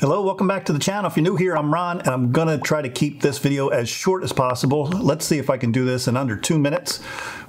Hello, welcome back to the channel. If you're new here, I'm Ron, and I'm gonna try to keep this video as short as possible. Let's see if I can do this in under two minutes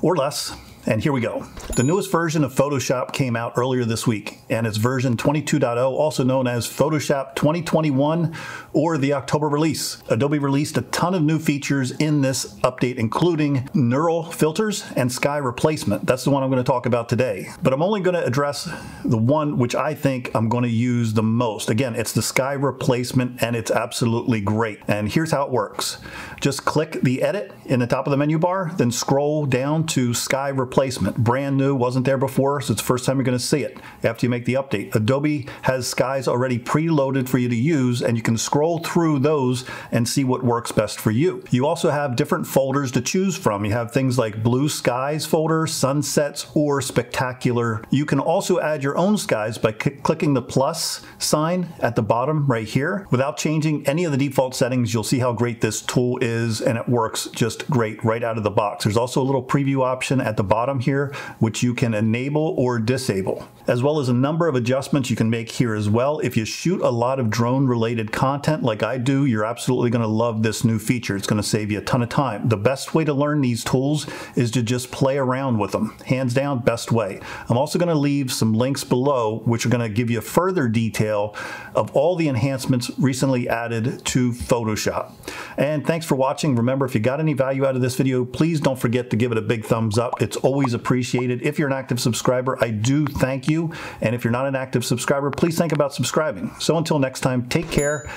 or less. And here we go. The newest version of Photoshop came out earlier this week, and it's version 22.0, also known as Photoshop 2021 or the October release. Adobe released a ton of new features in this update, including neural filters and sky replacement. That's the one I'm going to talk about today. But I'm only going to address the one which I think I'm going to use the most. Again, it's the sky replacement, and it's absolutely great. And here's how it works. Just click the edit in the top of the menu bar, then scroll down to sky replacement replacement. Brand new, wasn't there before, so it's the first time you're going to see it after you make the update. Adobe has skies already preloaded for you to use, and you can scroll through those and see what works best for you. You also have different folders to choose from. You have things like blue skies folder, sunsets, or spectacular. You can also add your own skies by clicking the plus sign at the bottom right here. Without changing any of the default settings, you'll see how great this tool is, and it works just great right out of the box. There's also a little preview option at the bottom bottom here, which you can enable or disable, as well as a number of adjustments you can make here as well. If you shoot a lot of drone related content like I do, you're absolutely going to love this new feature. It's going to save you a ton of time. The best way to learn these tools is to just play around with them. Hands down, best way. I'm also going to leave some links below, which are going to give you further detail of all the enhancements recently added to Photoshop. And thanks for watching. Remember, if you got any value out of this video, please don't forget to give it a big thumbs up. It's always appreciated. If you're an active subscriber, I do thank you. And if you're not an active subscriber, please think about subscribing. So until next time, take care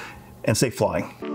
and stay flying.